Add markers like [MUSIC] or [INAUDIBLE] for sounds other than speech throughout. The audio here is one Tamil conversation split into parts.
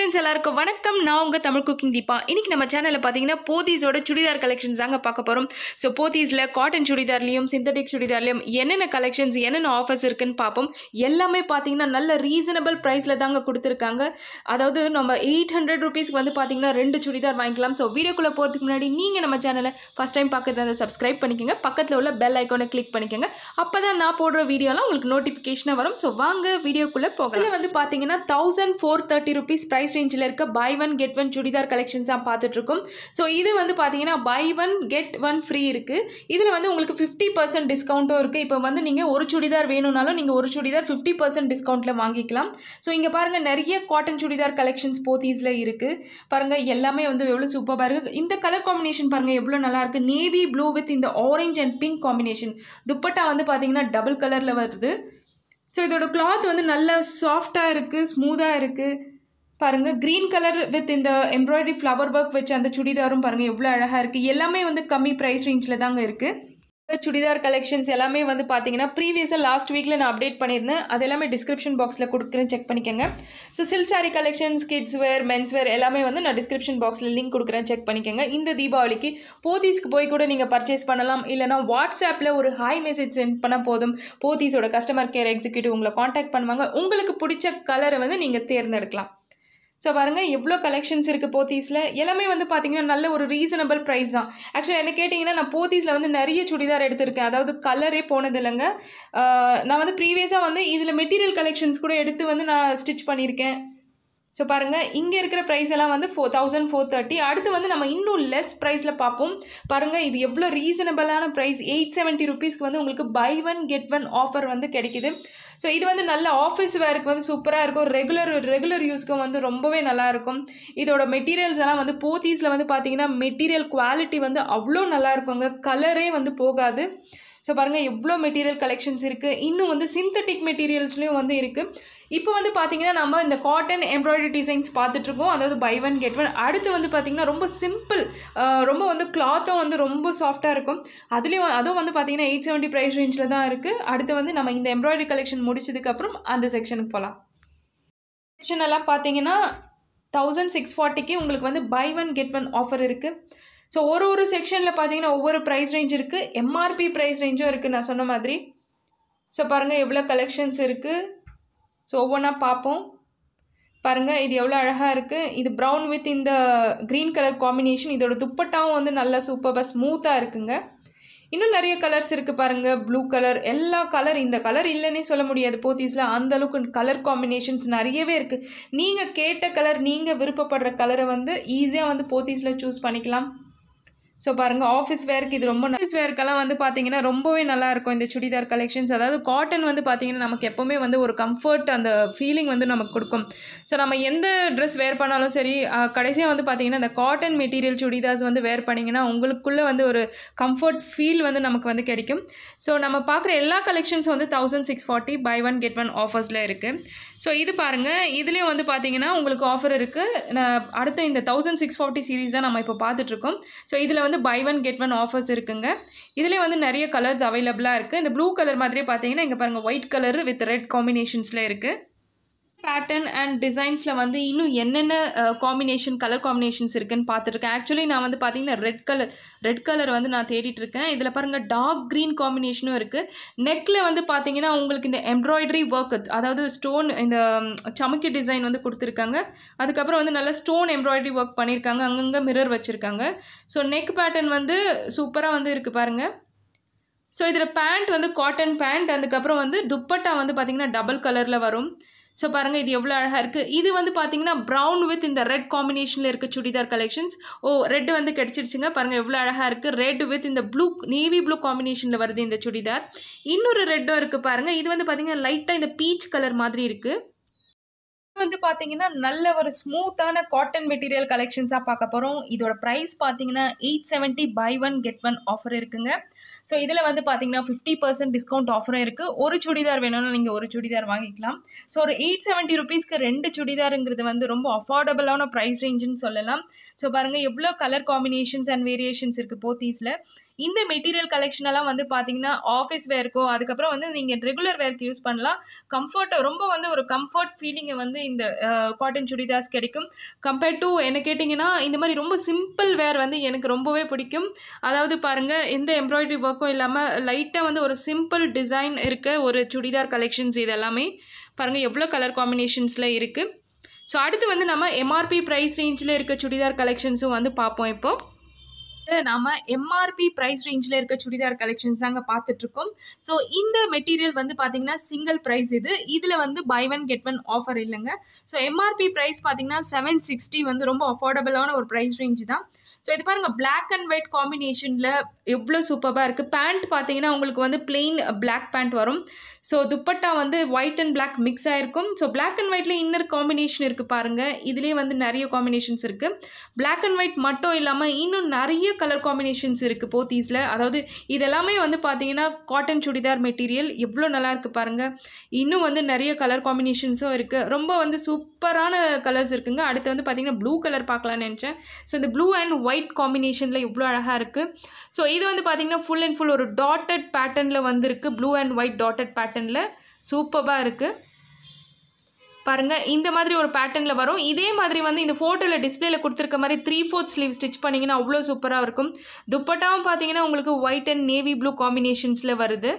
ஃப்ரெண்ட்ஸ் எல்லாருக்கும் வணக்கம். நான் உங்கள் தமிழ் குக்கிங் தீபா. இன்றைக்கி நம்ம சேனலில் பார்த்தீங்கன்னா போத்தீஸோட சுடிதார் கலெக்ஷன்ஸ் தாங்க பார்க்க போகிறோம் ஸோ போத்தீஸில் காட்டன் சுடிதார்லேயும் சிந்தட்டிக் சுடிதார்லேயும் என்னென்ன கலெக்ஷன்ஸ் என்னென்ன ஆஃபர்ஸ் இருக்குன்னு பார்ப்போம். எல்லாமே பார்த்தீங்கன்னா நல்ல ரீசனபிள் ப்ரைஸில் தாங்க கொடுத்துருக்காங்க. அதாவது நம்ம எயிட் ஹண்ட்ரட் ருபீஸ்க்கு வந்து பார்த்தீங்கன்னா ரெண்டு சுடிதார் வாங்கிக்கலாம். ஸோ வீடியோக்குள்ளே போகிறதுக்கு முன்னாடி நீங்கள் நம்ம சேனலை ஃபஸ்ட் டைம் பார்க்கறது அந்த சப்ஸ்கிரைப் பண்ணிக்கோங்க. பக்கத்தில் உள்ள பெல் ஐக்கானை கிளிக் பண்ணிக்கோங்க. அப்போ தான் நான் போடுற வீடியோலாம் உங்களுக்கு நோட்டிஃபிகேஷனாக வரும். ஸோ வாங்க வீடியோக்குள்ளே போகலாம். வந்து பார்த்தீங்கன்னா thousand four thirty rupees price ரேஞ்சில் இருக்க buy one get one churidar collections தான் பார்த்துட்ருக்கோம். ஸோ இது வந்து பார்த்தீங்கன்னா buy one get one free இருக்குது இதில் வந்து உங்களுக்கு ஃபிஃப்டி பர்சன்ட் டிஸ்கவுண்ட்டும் இருக்குது இப்போ வந்து நீங்கள் ஒரு சுடிதார் வேணும்னாலும் நீங்கள் ஒரு சுடிதார் ஃபிஃப்டி பர்சன்ட் டிஸ்கவுண்ட்டில் வாங்கிக்கலாம். ஸோ இங்கே பாருங்கள் நிறைய காட்டன் சுடிதார் கலெக்ஷன்ஸ் போத்தீஸில் இருக்குது பாருங்கள் எல்லாமே வந்து எவ்வளோ சூப்பராக இருக்குது இந்த கலர் காம்பினேஷன் பாருங்கள் எவ்வளோ நல்லாயிருக்கு நேவி ப்ளூ வித் இந்த orange and pink combination dupatta வந்து பார்த்தீங்கன்னா டபுள் கலரில் வருது. ஸோ இதோட கிளாத் வந்து நல்லா சாஃப்டாக இருக்குது ஸ்மூத்தாக இருக்குது பாருங்கள் க்ரீன் கலர் வித் இந்த எம்ப்ராய்டரி ஃப்ளவர் ஒர்க் வச்ச அந்த சுடிதாரும் பாருங்கள் எவ்வளோ அழகாக இருக்குது எல்லாமே வந்து கம்மி ப்ரைஸ் ரேஞ்சில் தாங்க இருக்குது சுடிதார் கலெக்ஷன்ஸ் எல்லாமே வந்து பார்த்தீங்கன்னா ப்ரீவியஸாக லாஸ்ட் வீக்கில் நான் அப்டேட் பண்ணியிருந்தேன். அது எல்லாமே டிஸ்கிரிப்ஷன் பாக்ஸில் கொடுக்குறேன் செக் பண்ணிக்கோங்க. So silk sari collections kids wear men's wear எல்லாமே வந்து நான் டிஸ்கிரிப்ஷன் பாக்ஸில் லிங்க் கொடுக்குறேன் செக் பண்ணிக்கோங்க. இந்த தீபாவளிக்கு போத்தீஸ்க்கு போய் கூட நீங்கள் பர்ச்சேஸ் பண்ணலாம். இல்லைனா வாட்ஸ்அப்பில் ஒரு ஹாய் மெசேஜ் சென்ட் பண்ணால் போதும். போத்தீஸோட கஸ்டமர் கேர் எக்ஸிக்யூட்டிவ் உங்களை காண்டாக்ட் பண்ணுவாங்க. உங்களுக்கு பிடிச்ச கலரை வந்து நீங்கள் தேர்ந்தெடுக்கலாம். ஸோ பாருங்கள் எவ்வளோ கலெக்ஷன்ஸ் இருக்குது போத்தீஸில்? எல்லாமே வந்து பார்த்தீங்கன்னா நல்ல ஒரு ரீசனபிள் ப்ரைஸ் தான். ஆக்சுவலாக என்ன கேட்டிங்கன்னா நான் போத்தீஸில் வந்து நிறைய சுடிதார் எடுத்திருக்கேன். அதாவது கலரே போனது இல்லைங்க. நான் வந்து ப்ரீவியஸாக வந்து இதில் மெட்டீரியல் கலெக்ஷன்ஸ் கூட எடுத்து வந்து நான் ஸ்டிச் பண்ணியிருக்கேன். ஸோ பாருங்கள் இங்கே இருக்கிற ப்ரைஸ் எல்லாம் வந்து ஃபோர் தௌசண்ட் ஃபோர் தேர்ட்டி அடுத்து வந்து நம்ம இன்னும் லெஸ் ப்ரைஸில் பார்ப்போம். பாருங்கள் இது எவ்வளோ ரீசனபிளான ப்ரைஸ் எயிட் செவன்ட்டி ருபீஸ்க்கு வந்து உங்களுக்கு buy one get one offer வந்து கிடைக்குது. ஸோ இது வந்து நல்ல ஆஃபீஸ் வேருக்கு வந்து சூப்பராக இருக்கும். ரெகுலர் ரெகுலர் யூஸ்க்கும் வந்து ரொம்பவே நல்லாயிருக்கும் இதோட மெட்டீரியல்ஸ் எல்லாம் வந்து போத்தீஸில் வந்து பார்த்தீங்கன்னா மெட்டீரியல் குவாலிட்டி வந்து அவ்வளோ நல்லா இருக்குங்க. கலரே வந்து போகாது. ஸோ பாருங்கள் எவ்வளோ மெட்டீரியல் கலெக்ஷன்ஸ் இருக்குது இன்னும் வந்து சிந்தட்டிக் மெட்டீரியல்ஸ்லேயும் வந்து இருக்குது இப்போ வந்து பார்த்தீங்கன்னா நம்ம இந்த காட்டன் எம்ப்ராய்டரி டிசைன்ஸ் பார்த்துட்ருக்கோம் அதாவது பை ஒன் கெட் ஒன் அடுத்து வந்து பார்த்திங்கன்னா ரொம்ப சிம்பிள் ரொம்ப வந்து கிளாத்தும் வந்து ரொம்ப சாஃப்டாக இருக்கும். அதுலேயும் அதுவும் வந்து பார்த்திங்கன்னா எயிட் செவன்ட்டி ப்ரைஸ் ரேஞ்சில் தான் இருக்குது அடுத்து வந்து நம்ம இந்த எம்ப்ராய்டரி கலெக்ஷன் முடிச்சதுக்கப்புறம் அந்த செக்ஷனுக்கு போகலாம் செக்ஷன் எல்லாம் பார்த்தீங்கன்னா தௌசண்ட் சிக்ஸ் ஃபார்ட்டிக்கு உங்களுக்கு வந்து buy one get one offer இருக்குது ஸோ ஒரு ஒரு செக்ஷனில் பார்த்தீங்கன்னா ஒவ்வொரு ப்ரைஸ் ரேஞ்ச் இருக்குது எம்ஆர்பி ப்ரைஸ் ரேஞ்சும் இருக்குது நான் சொன்ன மாதிரி. ஸோ பாருங்கள் எவ்வளோ கலெக்ஷன்ஸ் இருக்குது ஸோ ஒவ்வொன்றா பார்ப்போம் பாருங்கள் இது எவ்வளோ அழகாக இருக்குது இது ப்ரௌன் வித் இந்த க்ரீன் கலர் காம்பினேஷன் இதோட துப்பட்டாவும் வந்து நல்லா சூப்பராக ஸ்மூத்தாக இருக்குங்க. இன்னும் நிறைய கலர்ஸ் இருக்குது பாருங்கள் ப்ளூ கலர் எல்லா கலர் இந்த கலர் இல்லைன்னே சொல்ல முடியாது. போத்தீஸில் அந்த அளவுக்கு கலர் காம்பினேஷன்ஸ் நிறையவே இருக்குது நீங்கள் கேட்ட கலர் நீங்கள் விருப்பப்படுற கலரை வந்து ஈஸியாக வந்து போத்தீஸில் சூஸ் பண்ணிக்கலாம். ஸோ பாருங்கள் ஆஃபீஸ் வேர்க்கு இது ரொம்ப ஆஃபீஸ் வேர்க்கெல்லாம் வந்து பார்த்தீங்கன்னா ரொம்பவே நல்லாயிருக்கும் இந்த சுடிதார் கலெக்ஷன்ஸ் அதாவது காட்டன் வந்து பார்த்தீங்கன்னா நமக்கு எப்போவுமே வந்து ஒரு கம்ஃபர்ட் அந்த ஃபீலிங் வந்து நமக்கு கொடுக்கும். ஸோ நம்ம எந்த ட்ரெஸ் வேர் பண்ணாலும் சரி கடைசியாக வந்து பார்த்தீங்கன்னா இந்த காட்டன் மெட்டீரியல் சுடிதார்ஸ் வந்து வேர் பண்ணிங்கன்னா உங்களுக்குள்ளே வந்து ஒரு கம்ஃபர்ட் ஃபீல் வந்து நமக்கு வந்து கிடைக்கும். ஸோ நம்ம பார்க்குற எல்லா கலெக்ஷன்ஸ் வந்து thousand six forty buy one get one ஆஃபர்ஸில் இருக்குது ஸோ இது பாருங்கள் இதுலேயும் வந்து பார்த்தீங்கன்னா உங்களுக்கு ஆஃபர் இருக்குது அடுத்த இந்த தௌசண்ட் சிக்ஸ் ஃபார்ட்டி சீரீஸ் தான் நம்ம இப்போ பார்த்துட்ருக்கோம் ஸோ இதில் வந்து buy one get one offers இருக்குங்க. இதிலே வந்து நிறைய கலர்ஸ் அவைலபிளாக இருக்குது இந்த ப்ளூ கலர் மாதிரியே பார்த்தீங்கன்னா இங்கே பாருங்கள் ஒயிட் கலர் வித் ரெட் காம்பினேஷன்ஸில் இருக்குது பேட்டர்ன் அண்ட் டிசைன்ஸில் வந்து இன்னும் என்னென்ன காம்பினேஷன் கலர் காம்பினேஷன்ஸ் இருக்குன்னு பார்த்துருக்கேன் ஆக்சுவலி நான் வந்து பார்த்தீங்கன்னா ரெட் கலர் ரெட் கலர் வந்து நான் தேடிட்டு இருக்கேன் இதில் பாருங்கள் டார்க் க்ரீன் காம்பினேஷனும் இருக்குது நெக்கில் வந்து பார்த்தீங்கன்னா உங்களுக்கு இந்த எம்ப்ராய்டரி ஒர்க் அதாவது ஸ்டோன் இந்த சமுக்கி டிசைன் வந்து கொடுத்துருக்காங்க. அதுக்கப்புறம் வந்து நல்லா ஸ்டோன் எம்ப்ராய்டரி ஒர்க் பண்ணியிருக்காங்க அங்கங்கே மிரர் வச்சுருக்காங்க. ஸோ நெக் பேட்டர்ன் வந்து சூப்பராக வந்து இருக்குது பாருங்கள் ஸோ இதில் பேண்ட் வந்து காட்டன் பேண்ட் அதுக்கப்புறம் வந்து துப்பட்டா வந்து பார்த்திங்கன்னா டபுள் கலரில் வரும். ஸோ பாருங்கள் இது எவ்வளோ அழகாக இருக்குது இது வந்து பார்த்தீங்கன்னா ப்ரௌன் வித் இந்த ரெட் காம்பினேஷனில் இருக்க சுடிதார் கலெக்ஷன்ஸ் ஓ ரெட் வந்து கிடச்சிருச்சுங்க. பாருங்கள் எவ்வளோ அழகாக இருக்குது ரெட் வித் இந்த ப்ளூ நேவி ப்ளூ காம்பினேஷனில் வருது இந்த சுடிதார். இன்னொரு ரெட்டும் இருக்குது பாருங்கள் இது வந்து பார்த்தீங்கன்னா லைட்டாக இந்த பீச் கலர் மாதிரி இருக்குது வந்து பார்த்தீங்கன்னா நல்ல ஒரு ஸ்மூத்தான காட்டன் மெட்டீரியல் கலெக்ஷன்ஸாக பார்க்க போகிறோம் இதோட ப்ரைஸ் பார்த்தீங்கன்னா eight seventy buy one get one offer இருக்குங்க. ஸோ இதில் வந்து பார்த்தீங்கன்னா ஃபிஃப்டி பர்சன்ட் டிஸ்கவுண்ட் ஆஃபரும் இருக்குது ஒரு சுடிதார் வேணும்னா நீங்கள் ஒரு சுடிதார் வாங்கிக்கலாம். ஸோ ஒரு எயிட் செவன்ட்டி ருபீஸ்க்கு ரெண்டு சுடிதாருங்கிறது வந்து ரொம்ப அஃபோர்டபுளான ப்ரைஸ் ரேஞ்சுன்னு சொல்லலாம். ஸோ பாருங்கள் எவ்வளோ கலர் காம்பினேஷன்ஸ் அண்ட் வேரியேஷன்ஸ் இருக்குது போத்தீஸில் இந்த மெட்டீரியல் கலெக்ஷன் எல்லாம் வந்து பார்த்தீங்கன்னா ஆஃபீஸ் வேர்க்கோ அதுக்கப்புறம் வந்து நீங்கள் ரெகுலர் வேர்க்கு யூஸ் பண்ணலாம். கம்ஃபர்ட் ரொம்ப வந்து ஒரு கம்ஃபர்ட் ஃபீலிங்கை வந்து இந்த காட்டன் சுடிதார்ஸ் கிடைக்கும். கம்பேர்ட் டு என்ன கேட்டிங்கன்னா இந்த மாதிரி ரொம்ப சிம்பிள் வேர் வந்து எனக்கு ரொம்பவே பிடிக்கும். அதாவது பாருங்கள் எந்த எம்ப்ராய்டரி ஒர்க்கும் இல்லாமல் லைட்டாக வந்து ஒரு சிம்பிள் டிசைன் இருக்க ஒரு சுடிதார் கலெக்ஷன்ஸ் இது எல்லாமே பாருங்கள் எவ்வளோ கலர் காம்பினேஷன்ஸில் இருக்குது ஸோ அடுத்து வந்து நம்ம எம்ஆர்பி ப்ரைஸ் ரேஞ்சில் இருக்க சுடிதார் கலெக்ஷன்ஸும் வந்து பார்ப்போம் இப்போ. நாம எம்ஆர்பி ப்ரைஸ் ரேஞ்சில் இருக்க சுடிதார் கலெக்ஷன்ஸ் தாங்க பார்த்துட்ருக்கோம். ஸோ இந்த மெட்டீரியல் வந்து பார்த்தீங்கன்னா சிங்கிள் ப்ரைஸ் இது. இதில் வந்து buy one get one offer இல்லைங்க. ஸோ எம்ஆர்பி ப்ரைஸ் பார்த்தீங்கன்னா செவன் சிக்ஸ்டி வந்து ரொம்ப அஃபோர்டபுளான ஒரு ப்ரைஸ் ரேஞ்சு தான். ஸோ இது பாருங்கள் பிளாக் அண்ட் ஒயிட் காம்பினேஷனில் எவ்வளோ சூப்பராக இருக்குது பேண்ட் பார்த்தீங்கன்னா உங்களுக்கு வந்து பிளெயின் பிளாக் பேண்ட் வரும். ஸோ துப்பட்டா வந்து ஒயிட் அண்ட் பிளாக் மிக்ஸ் ஆகிருக்கும் ஸோ பிளாக் அண்ட் ஒயிட்லேயே இன்னர் காம்பினேஷன் இருக்குது பாருங்கள் இதுலேயே வந்து நிறைய காம்பினேஷன்ஸ் இருக்குது பிளாக் அண்ட் ஒயிட் மட்டும் இல்லாமல் இன்னும் நிறைய கலர் காம்பினேஷன்ஸ் இருக்குது போத்தீஸில். அதாவது இதெல்லாமே வந்து பார்த்தீங்கன்னா காட்டன் சுடிதார் மெட்டீரியல் எவ்வளோ நல்லா இருக்குது பாருங்கள் இன்னும் வந்து நிறைய கலர் காம்பினேஷன்ஸும் இருக்குது ரொம்ப வந்து சூப்பரான கலர்ஸ் இருக்குங்க. அடுத்து வந்து பார்த்தீங்கன்னா ப்ளூ கலர் பார்க்கலான்னு நினச்சேன். ஸோ இந்த ப்ளூ அண்ட் ஒயிட் காம்பினேஷனில் இவ்வளோ அழகாக இருக்குது ஸோ இது வந்து பார்த்திங்கன்னா ஃபுல் அண்ட் ஃபுல் ஒரு டாட்டட் பேட்டர்னில் வந்திருக்கு. ப்ளூ அண்ட் ஒயிட் டாட்டட் பேட்டர்னில் சூப்பராக இருக்குது பாருங்கள் இந்த மாதிரி ஒரு பேட்டர்னில் வரும். இதே மாதிரி வந்து இந்த ஃபோட்டோவில் டிஸ்பிளேல கொடுத்துருக்க மாதிரி த்ரீ ஃபோர்த் ஸ்லீவ் ஸ்டிச் பண்ணிங்கன்னா அவ்வளோ சூப்பராக இருக்கும். துப்பட்டாவும் பார்த்தீங்கன்னா உங்களுக்கு ஒயிட் அண்ட் நேவி ப்ளூ காம்பினேஷன்ஸில் வருது.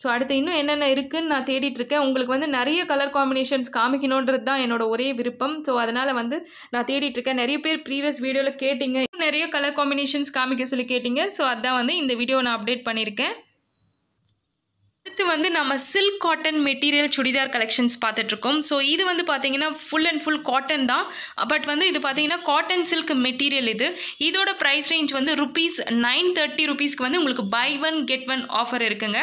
ஸோ அடுத்து இன்னும் என்னென்ன இருக்குதுன்னு நான் தேடிட்டுருக்கேன். உங்களுக்கு வந்து நிறைய கலர் காம்பினேஷன்ஸ் காமிக்கணுன்றது தான் என்னோட ஒரே விருப்பம். ஸோ அதனால் வந்து நான் தேடிட்டு இருக்கேன் நிறைய பேர் ப்ரீவியஸ் வீடியோவில் கேட்டிங்க. நிறைய கலர் காம்பினேஷன்ஸ் காமிக்க சொல்லி கேட்டிங்க. ஸோ அதான் வந்து இந்த வீடியோ நான் அப்டேட் பண்ணியிருக்கேன். அடுத்து வந்து நம்ம silk cotton material churidar collections பார்த்துட்ருக்கோம். ஸோ இது வந்து பார்த்தீங்கன்னா ஃபுல் அண்ட் ஃபுல் காட்டன் தான். பட் வந்து இது பார்த்தீங்கன்னா காட்டன் சில்க் மெட்டீரியல் இது. இதோட ப்ரைஸ் ரேஞ்ச் வந்து ருபீஸ் நைன் தேர்ட்டி ருபீஸ்க்கு வந்து உங்களுக்கு buy one get one offer இருக்குங்க.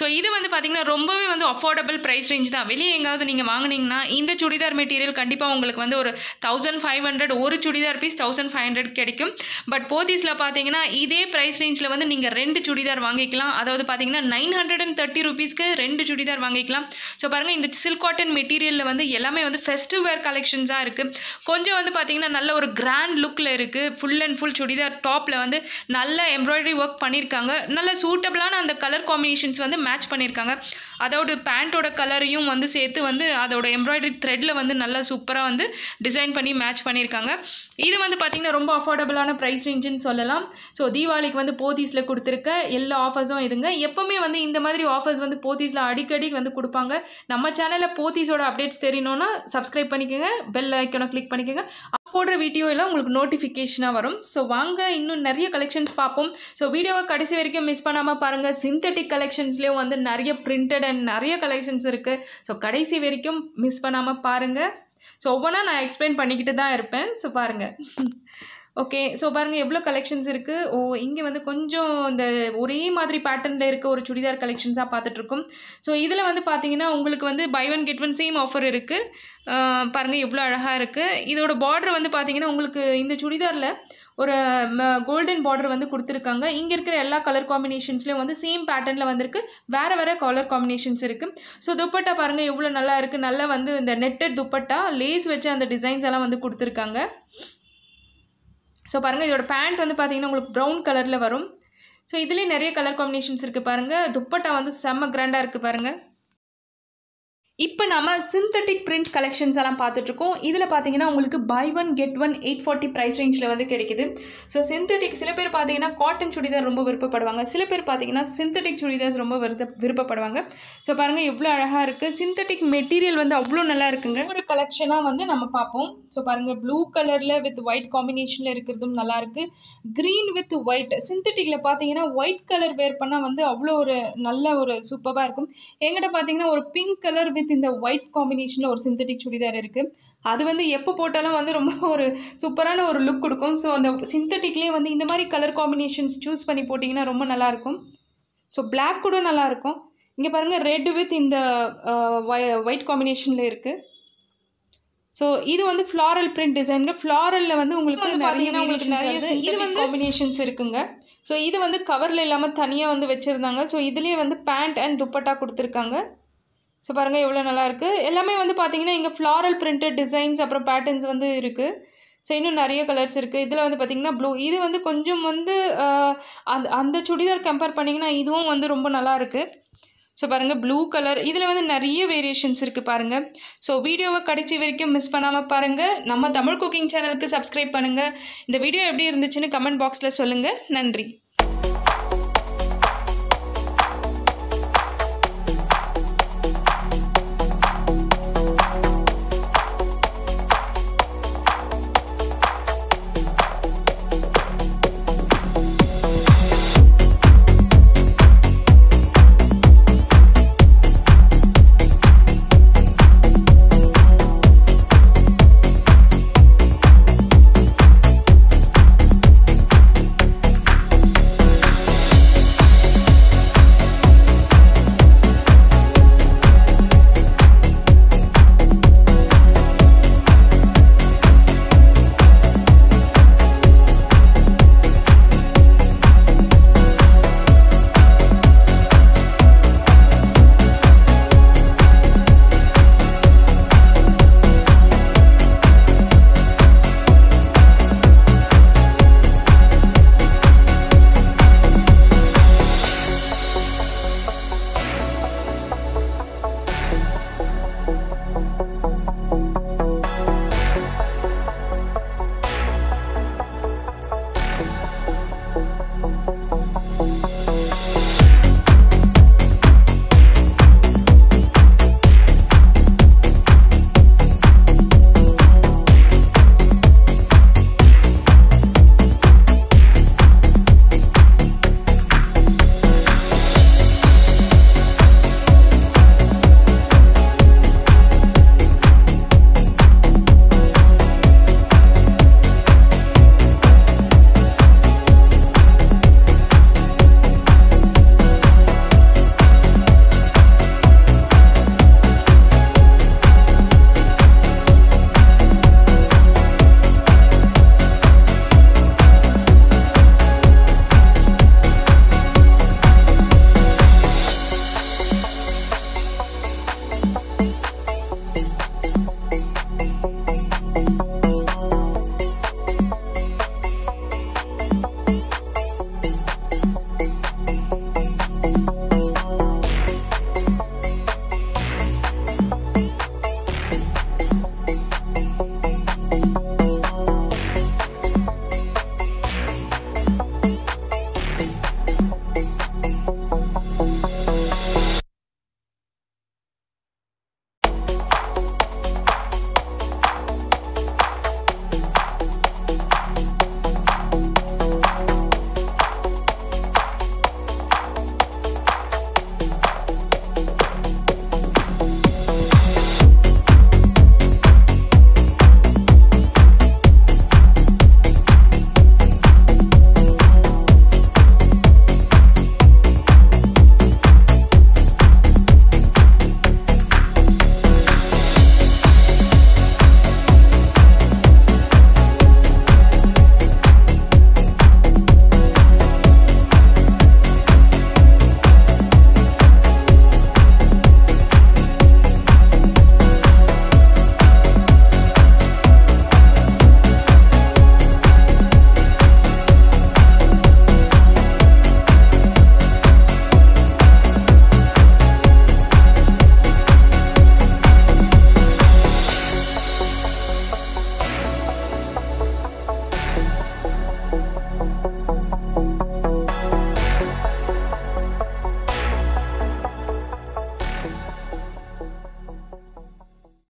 ஸோ இது வந்து பார்த்தீங்கன்னா ரொம்பவே வந்து அஃபோர்டபுள் ப்ரைஸ் ரேஞ்ச் தான். வெளியே எங்காவது நீங்கள் வாங்கினீங்கன்னா இந்த சுடிதார் மெட்டீரியல் கண்டிப்பாக உங்களுக்கு வந்து ஒரு தௌசண்ட் ஃபைவ் ஹண்ட்ரட் ஒரு churidar piece thousand five hundred கிடைக்கும். பட் போத்தீஸில் பார்த்தீங்கன்னா இதே ப்ரைஸ் ரேஞ்சில் வந்து நீங்கள் ரெண்டு சுடிதார் வாங்கிக்கலாம். அதாவது பார்த்தீங்கன்னா நைன் ஹண்ட்ரட் அண்ட் தேர்ட்டி ருபீஸ்க்கு ரெண்டு சுடிதார் வாங்கிக்கலாம். ஸோ பாருங்கள் இந்த சில்க் காட்டன் மெட்டீரியலில் வந்து எல்லாமே வந்து ஃபெஸ்டிவ் வேர் கலெக்ஷன்ஸாக இருக்குது கொஞ்சம் வந்து பார்த்தீங்கன்னா நல்ல ஒரு கிராண்ட் லுக்கில் இருக்குது ஃபுல் அண்ட் ஃபுல் சுடிதார் டாப்பில் வந்து நல்ல எம்ப்ராய்டரி ஒர்க் பண்ணியிருக்காங்க நல்ல சூட்டபிளான அந்த கலர் காம்பினேஷன்ஸ் வந்து மேட்ச் பண்ணியிருக்காங்க அதோட பேண்ட்டோட கலரையும் வந்து சேர்த்து வந்து அதோட எம்ப்ராய்டரி த்ரெட்டில் வந்து நல்லா சூப்பராக வந்து டிசைன் பண்ணி மேட்ச் பண்ணியிருக்காங்க இது வந்து பார்த்திங்கன்னா ரொம்ப அஃபோர்டபுளான ப்ரைஸ் ரேஞ்சுன்னு சொல்லலாம். ஸோ தீபாவளிக்கு வந்து போத்தீஸில் கொடுத்துருக்க எல்லா ஆஃபர்ஸும் இதுங்க. எப்போவுமே வந்து இந்த மாதிரி ஆஃபர்ஸ் வந்து போத்தீஸில் அடிக்கடி வந்து கொடுப்பாங்க. நம்ம சேனலில் போத்தீஸோட அப்டேட்ஸ் தெரியணும்னா சப்ஸ்கிரைப் பண்ணிக்கோங்க. பெல் ஐக்கனை கிளிக் பண்ணிக்கோங்க. போடுற வீடியோ எல்லாம் உங்களுக்கு நோட்டிஃபிகேஷனாக வரும். ஸோ வாங்க இன்னும் நிறைய கலெக்ஷன்ஸ் பார்ப்போம். ஸோ வீடியோவை கடைசி வரைக்கும் மிஸ் பண்ணாமல் பாருங்கள் சிந்தட்டிக் கலெக்ஷன்ஸ்லேயும் வந்து நிறைய பிரிண்டட் அண்ட் நிறைய கலெக்ஷன்ஸ் இருக்குது ஸோ கடைசி வரைக்கும் மிஸ் பண்ணாமல் பாருங்கள் ஸோ ஒவ்வொன்றா நான் எக்ஸ்பிளைன் பண்ணிக்கிட்டு தான் இருப்பேன். ஸோ பாருங்கள் [LAUGHS] ஓகே ஸோ பாருங்கள் எவ்வளோ கலெக்ஷன்ஸ் இருக்குது ஓ இங்கே வந்து கொஞ்சம் இந்த ஒரே மாதிரி பேட்டர்னில் இருக்க ஒரு சுடிதார் கலெக்ஷன்ஸாக பார்த்துட்ருக்கோம். ஸோ இதில் வந்து பார்த்தீங்கன்னா உங்களுக்கு வந்து buy one get one same offer இருக்குது பாருங்கள் எவ்வளோ அழகாக இருக்குது இதோட பார்டர் வந்து பார்த்தீங்கன்னா உங்களுக்கு இந்த சுடிதாரில் ஒரு கோல்டன் பார்டர் வந்து கொடுத்துருக்காங்க. இங்கே இருக்கிற எல்லா கலர் காம்பினேஷன்ஸ்லேயும் வந்து சேம் பேட்டர்னில் வந்திருக்கு. வேறு வேறு கலர் காம்பினேஷன்ஸ் இருக்குது ஸோ துப்பட்டா பாருங்கள் எவ்வளோ நல்லா இருக்குது நல்லா வந்து இந்த நெட்டட் துப்பட்டா லேஸ் வச்சு அந்த டிசைன்ஸ் எல்லாம் வந்து கொடுத்துருக்காங்க. ஸோ பாருங்கள் இதோட பேண்ட் வந்து பார்த்தீங்கன்னா உங்களுக்கு ப்ரௌன் கலரில் வரும். ஸோ இதுலேயே நிறைய கலர் காம்பினேஷன்ஸ் இருக்குது பாருங்கள் துப்பட்டா வந்து செம்ம கிராண்டாக இருக்குது பாருங்கள் இப்போ நம்ம சிந்தட்டிக் பிரிண்ட் கலெக்ஷன்ஸ் எல்லாம் பார்த்துட்ருக்கோம் இதில் பார்த்தீங்கன்னா உங்களுக்கு buy one get one eight forty price ரேஞ்சில் வந்து கிடைக்குது. ஸோ சிந்தட்டிக் சில பேர் பார்த்தீங்கன்னா காட்டன் சுடிதார் ரொம்ப விருப்பப்படுவாங்க. சில பேர் பார்த்தீங்கன்னா சிந்தட்டிக் சுடிதார்ஸ் ரொம்ப விருத்த விருப்பப்படுவாங்க. ஸோ பாருங்கள் எவ்வளோ அழகாக இருக்குது சிந்தட்டிக் மெட்டீரியல் வந்து அவ்வளோ நல்லா இருக்குங்க. ஒரு கலெக்ஷனாக வந்து நம்ம பார்ப்போம். ஸோ பாருங்கள் ப்ளூ கலரில் வித் ஒயிட் காம்பினேஷனில் இருக்கிறதும் நல்லாயிருக்கு க்ரீன் வித் ஒயிட் சிந்தட்டிக்கில் பார்த்தீங்கன்னா ஒயிட் கலர் வேர் பண்ணால் வந்து அவ்வளோ ஒரு நல்ல ஒரு சூப்பராக இருக்கும். எங்கிட்ட பார்த்தீங்கன்னா ஒரு பிங்க் கலர் வித் இந்த ஒயிட் காம்பினேஷனில் ஒரு சிந்தட்டிக் சுடிதார் இருக்குது அது வந்து எப்போ போட்டாலும் வந்து ரொம்ப ஒரு சூப்பரான ஒரு லுக் கொடுக்கும். ஸோ அந்த சிந்தட்டிக்லேயே வந்து இந்த மாதிரி கலர் காம்பினேஷன்ஸ் சூஸ் பண்ணி போட்டிங்கன்னா ரொம்ப நல்லாயிருக்கும். ஸோ பிளாக் கூட நல்லாயிருக்கும். இங்கே பாருங்கள் ரெட் வித் இந்த ஒயிட் காம்பினேஷனில் இருக்குது ஸோ இது வந்து ஃப்ளாரல் பிரிண்ட் டிசைனுங்க ஃப்ளாரலில் வந்து உங்களுக்கு வந்து பார்த்தீங்கன்னா உங்களுக்கு நிறைய இது வந்து காம்பினேஷன்ஸ் இருக்குங்க. ஸோ இது வந்து கவரில் இல்லாமல் தனியாக வந்து வச்சுருந்தாங்க. ஸோ இதுலேயே வந்து பேண்ட் அண்ட் துப்பட்டா கொடுத்துருக்காங்க. ஸோ பாருங்கள் எவ்வளோ நல்லாயிருக்கு எல்லாமே வந்து பார்த்தீங்கன்னா இங்கே ஃப்ளாரல் பிரிண்டட் டிசைன்ஸ் அப்புறம் பேட்டர்ன்ஸ் வந்து இருக்குது ஸோ இன்னும் நிறைய கலர்ஸ் இருக்குது இதில் வந்து பார்த்திங்கன்னா ப்ளூ இது வந்து கொஞ்சம் வந்து அந்த அந்த சுடிதார் கம்பேர் பண்ணிங்கன்னா இதுவும் வந்து ரொம்ப நல்லா இருக்குது ஸோ பாருங்கள் ப்ளூ கலர் இதில் வந்து நிறைய வேரியேஷன்ஸ் இருக்குது பாருங்கள் ஸோ வீடியோவை கடைசி வரைக்கும் மிஸ் பண்ணாமல் பாருங்கள் நம்ம தமிழ் குக்கிங் சேனலுக்கு சப்ஸ்கிரைப் பண்ணுங்கள் இந்த வீடியோ எப்படி இருந்துச்சுன்னு கமெண்ட் பாக்ஸில் சொல்லுங்கள் நன்றி.